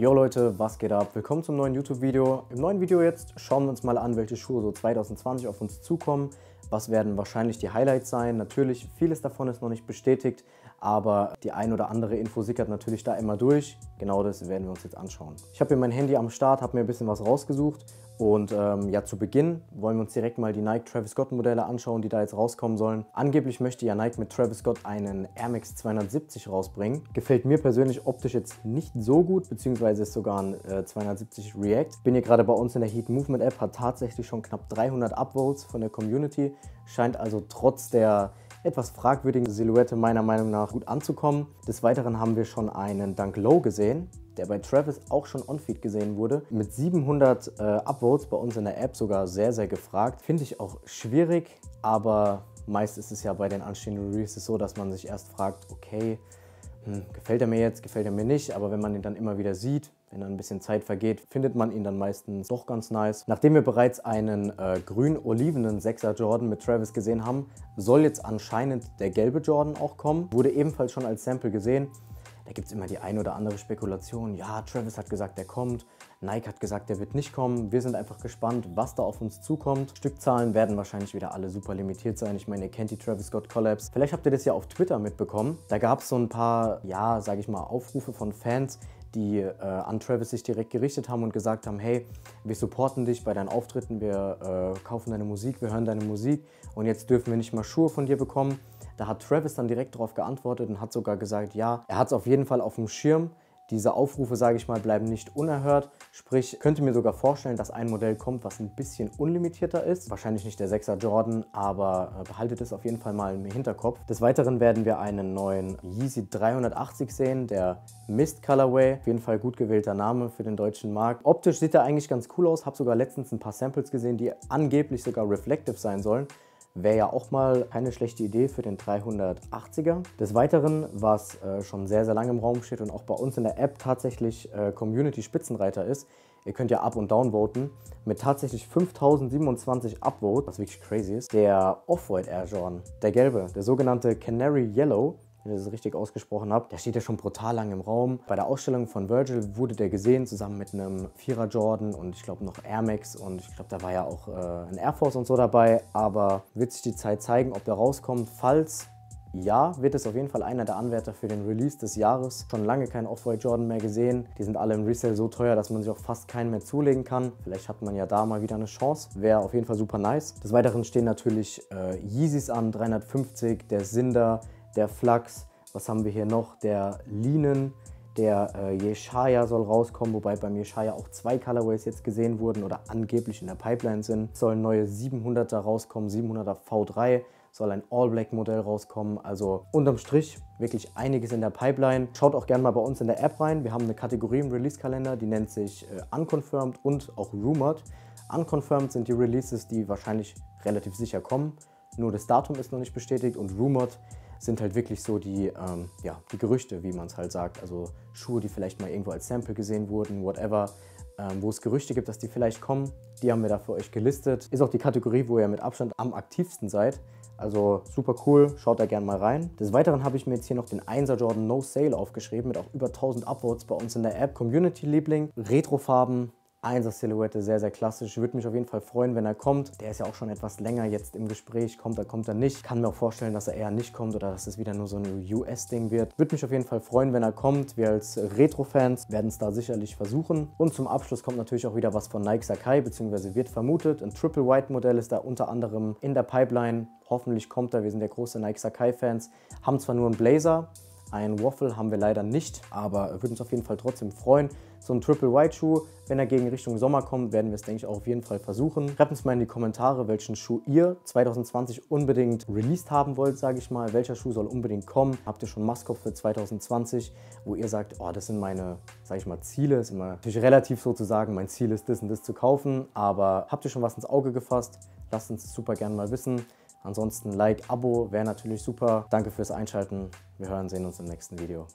Yo Leute, was geht ab? Willkommen zum neuen YouTube-Video. Im neuen Video jetzt schauen wir uns mal an, welche Schuhe so 2020 auf uns zukommen. Was werden wahrscheinlich die Highlights sein? Natürlich, vieles davon ist noch nicht bestätigt, aber die ein oder andere Info sickert natürlich da immer durch. Genau das werden wir uns jetzt anschauen. Ich habe hier mein Handy am Start, habe mir ein bisschen was rausgesucht und ähm, ja, zu Beginn wollen wir uns direkt mal die Nike Travis Scott Modelle anschauen, die da jetzt rauskommen sollen. Angeblich möchte ja Nike mit Travis Scott einen Air Max 270 rausbringen. Gefällt mir persönlich optisch jetzt nicht so gut, beziehungsweise ist sogar ein äh, 270 React. Bin hier gerade bei uns in der Heat Movement App, hat tatsächlich schon knapp 300 Upvotes von der Community. Scheint also trotz der etwas fragwürdigen Silhouette meiner Meinung nach gut anzukommen. Des Weiteren haben wir schon einen Dunk Low gesehen, der bei Travis auch schon on-feed gesehen wurde. Mit 700 äh, Upvotes bei uns in der App sogar sehr, sehr gefragt. Finde ich auch schwierig, aber meist ist es ja bei den anstehenden Releases so, dass man sich erst fragt, okay, hm, gefällt er mir jetzt, gefällt er mir nicht, aber wenn man ihn dann immer wieder sieht, wenn dann ein bisschen Zeit vergeht, findet man ihn dann meistens doch ganz nice. Nachdem wir bereits einen äh, grün-olivenen 6er Jordan mit Travis gesehen haben, soll jetzt anscheinend der gelbe Jordan auch kommen. Wurde ebenfalls schon als Sample gesehen. Da gibt es immer die ein oder andere Spekulation. Ja, Travis hat gesagt, der kommt. Nike hat gesagt, der wird nicht kommen. Wir sind einfach gespannt, was da auf uns zukommt. Stückzahlen werden wahrscheinlich wieder alle super limitiert sein. Ich meine, ihr kennt die Travis Scott Collabs. Vielleicht habt ihr das ja auf Twitter mitbekommen. Da gab es so ein paar, ja, sage ich mal, Aufrufe von Fans, die äh, an Travis sich direkt gerichtet haben und gesagt haben, hey, wir supporten dich bei deinen Auftritten, wir äh, kaufen deine Musik, wir hören deine Musik und jetzt dürfen wir nicht mal Schuhe von dir bekommen. Da hat Travis dann direkt darauf geantwortet und hat sogar gesagt, ja, er hat es auf jeden Fall auf dem Schirm. Diese Aufrufe, sage ich mal, bleiben nicht unerhört. Sprich, könnte mir sogar vorstellen, dass ein Modell kommt, was ein bisschen unlimitierter ist. Wahrscheinlich nicht der 6er Jordan, aber äh, behaltet es auf jeden Fall mal im Hinterkopf. Des Weiteren werden wir einen neuen Yeezy 380 sehen, der Mist Colorway. Auf jeden Fall gut gewählter Name für den deutschen Markt. Optisch sieht er eigentlich ganz cool aus. Habe sogar letztens ein paar Samples gesehen, die angeblich sogar reflective sein sollen. Wäre ja auch mal keine schlechte Idee für den 380er. Des Weiteren, was äh, schon sehr, sehr lange im Raum steht und auch bei uns in der App tatsächlich äh, Community-Spitzenreiter ist, Ihr könnt ja up und down voten mit tatsächlich 5027 Upvotes, was wirklich crazy ist. Der Off-White Air Jordan, der gelbe, der sogenannte Canary Yellow, wenn ich das richtig ausgesprochen habe. Der steht ja schon brutal lang im Raum. Bei der Ausstellung von Virgil wurde der gesehen, zusammen mit einem Vierer Jordan und ich glaube noch Air Max und ich glaube, da war ja auch äh, ein Air Force und so dabei. Aber wird sich die Zeit zeigen, ob der rauskommt. Falls ja, wird es auf jeden Fall einer der Anwärter für den Release des Jahres. Schon lange kein Off-White Jordan mehr gesehen. Die sind alle im Resale so teuer, dass man sich auch fast keinen mehr zulegen kann. Vielleicht hat man ja da mal wieder eine Chance. Wäre auf jeden Fall super nice. Des Weiteren stehen natürlich äh, Yeezys an, 350, der Cinder, der Flux, was haben wir hier noch? Der Linen, der äh, Yeshaya soll rauskommen, wobei beim Yeshaya auch zwei Colorways jetzt gesehen wurden oder angeblich in der Pipeline sind. Es sollen neue 700er rauskommen, 700er V3 soll ein All-Black-Modell rauskommen. Also unterm Strich wirklich einiges in der Pipeline. Schaut auch gerne mal bei uns in der App rein. Wir haben eine Kategorie im Release-Kalender, die nennt sich äh, Unconfirmed und auch Rumored. Unconfirmed sind die Releases, die wahrscheinlich relativ sicher kommen. Nur das Datum ist noch nicht bestätigt und Rumored sind halt wirklich so die, ähm, ja, die Gerüchte, wie man es halt sagt. Also Schuhe, die vielleicht mal irgendwo als Sample gesehen wurden, whatever, ähm, wo es Gerüchte gibt, dass die vielleicht kommen. Die haben wir da für euch gelistet. Ist auch die Kategorie, wo ihr mit Abstand am aktivsten seid. Also super cool, schaut da gerne mal rein. Des Weiteren habe ich mir jetzt hier noch den 1er Jordan No Sale aufgeschrieben mit auch über 1000 Upvotes bei uns in der App. Community-Liebling, Retrofarben, 1er Silhouette, sehr, sehr klassisch. Würde mich auf jeden Fall freuen, wenn er kommt. Der ist ja auch schon etwas länger jetzt im Gespräch. Kommt er, kommt er nicht. Kann mir auch vorstellen, dass er eher nicht kommt oder dass es wieder nur so ein US-Ding wird. Würde mich auf jeden Fall freuen, wenn er kommt. Wir als Retro-Fans werden es da sicherlich versuchen. Und zum Abschluss kommt natürlich auch wieder was von Nike Sakai, beziehungsweise wird vermutet. Ein Triple White Modell ist da unter anderem in der Pipeline. Hoffentlich kommt er. Wir sind ja große Nike Sakai-Fans. Haben zwar nur einen Blazer, ein Waffle haben wir leider nicht, aber würde uns auf jeden Fall trotzdem freuen. So ein Triple White Schuh, wenn er gegen Richtung Sommer kommt, werden wir es, denke ich, auch auf jeden Fall versuchen. Schreibt uns mal in die Kommentare, welchen Schuh ihr 2020 unbedingt released haben wollt, sage ich mal. Welcher Schuh soll unbedingt kommen? Habt ihr schon Mastkopf für 2020, wo ihr sagt, oh, das sind meine, sage ich mal, Ziele. Ist immer natürlich relativ sozusagen, mein Ziel ist das und das zu kaufen. Aber habt ihr schon was ins Auge gefasst? Lasst uns super gerne mal wissen. Ansonsten Like, Abo wäre natürlich super. Danke fürs Einschalten. Wir hören, sehen uns im nächsten Video.